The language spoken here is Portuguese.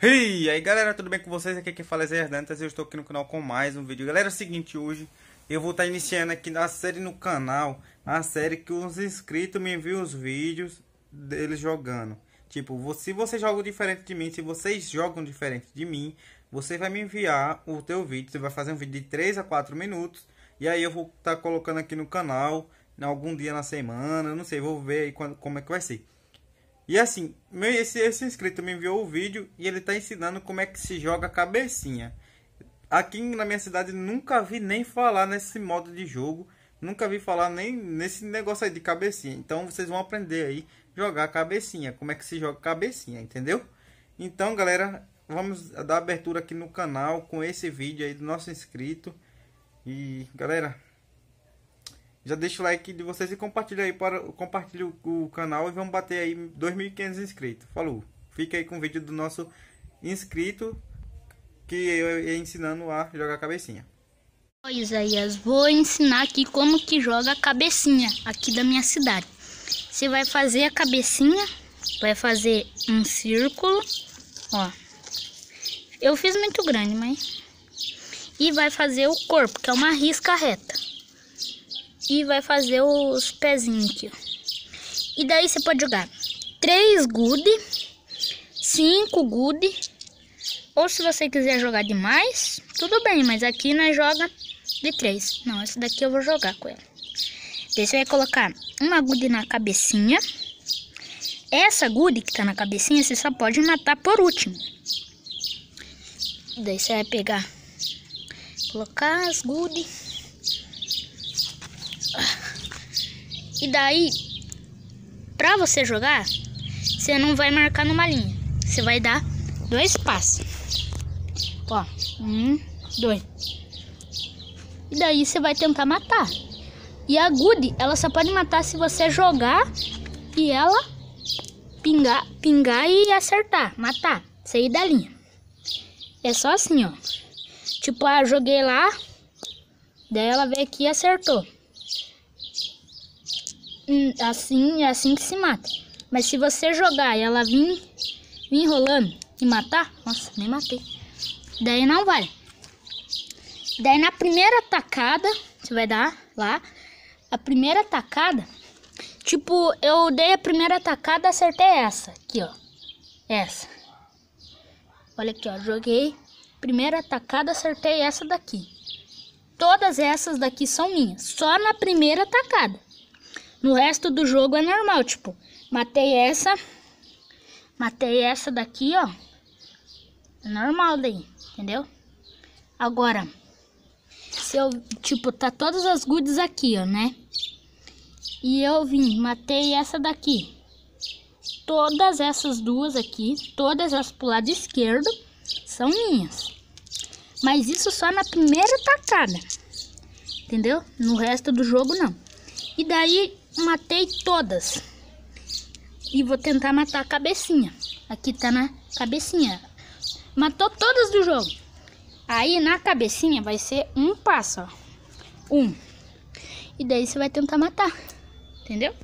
Hey, aí galera, tudo bem com vocês? Aqui quem fala é Zé Dantas eu estou aqui no canal com mais um vídeo. Galera, é o seguinte, hoje eu vou estar iniciando aqui na série no canal, a série que os inscritos me enviam os vídeos deles jogando. Tipo, se você joga diferente de mim, se vocês jogam diferente de mim, você vai me enviar o teu vídeo, você vai fazer um vídeo de 3 a 4 minutos, e aí eu vou estar colocando aqui no canal, algum dia na semana, não sei, vou ver aí quando, como é que vai ser. E assim, esse, esse inscrito me enviou o vídeo e ele está ensinando como é que se joga cabecinha. Aqui na minha cidade nunca vi nem falar nesse modo de jogo. Nunca vi falar nem nesse negócio aí de cabecinha. Então vocês vão aprender aí jogar cabecinha. Como é que se joga cabecinha, entendeu? Então galera, vamos dar abertura aqui no canal com esse vídeo aí do nosso inscrito. E galera, já deixa o like de vocês e compartilha aí para compartilhe o, o canal e vamos bater aí 2.500 inscritos. Falou. Fica aí com o vídeo do nosso inscrito que eu ia ensinando a jogar cabecinha. Oi, Isaías, vou ensinar aqui como que joga a cabecinha aqui da minha cidade. Você vai fazer a cabecinha, vai fazer um círculo, ó. Eu fiz muito grande, mas... E vai fazer o corpo, que é uma risca reta e vai fazer os pezinhos aqui. E daí você pode jogar 3 good, 5 good, ou se você quiser jogar demais, tudo bem, mas aqui nós joga de 3. Não, essa daqui eu vou jogar com ela. Daí você vai colocar uma good na cabecinha. Essa good que tá na cabecinha, você só pode matar por último. Daí você vai pegar, colocar as good E daí, pra você jogar, você não vai marcar numa linha. Você vai dar dois passos. Ó, um, dois. E daí você vai tentar matar. E a Good, ela só pode matar se você jogar e ela pingar, pingar e acertar, matar, sair da linha. É só assim, ó. Tipo, ah, joguei lá, daí ela veio aqui e acertou. Assim é assim que se mata. Mas se você jogar e ela vir, vir enrolando e matar, nossa, nem matei. Daí não vale. Daí na primeira tacada, você vai dar lá, a primeira tacada, tipo, eu dei a primeira tacada, acertei essa, aqui ó, essa. Olha aqui ó, joguei, primeira tacada, acertei essa daqui. Todas essas daqui são minhas, só na primeira tacada. No resto do jogo é normal, tipo, matei essa, matei essa daqui, ó. É normal daí, entendeu? Agora, se eu, tipo, tá todas as goods aqui, ó, né? E eu vim, matei essa daqui. Todas essas duas aqui, todas as pro lado esquerdo, são minhas. Mas isso só na primeira tacada. Entendeu? No resto do jogo, não. E daí, matei todas. E vou tentar matar a cabecinha. Aqui tá na cabecinha. Matou todas do jogo. Aí na cabecinha vai ser um passo, ó. Um. E daí você vai tentar matar. Entendeu?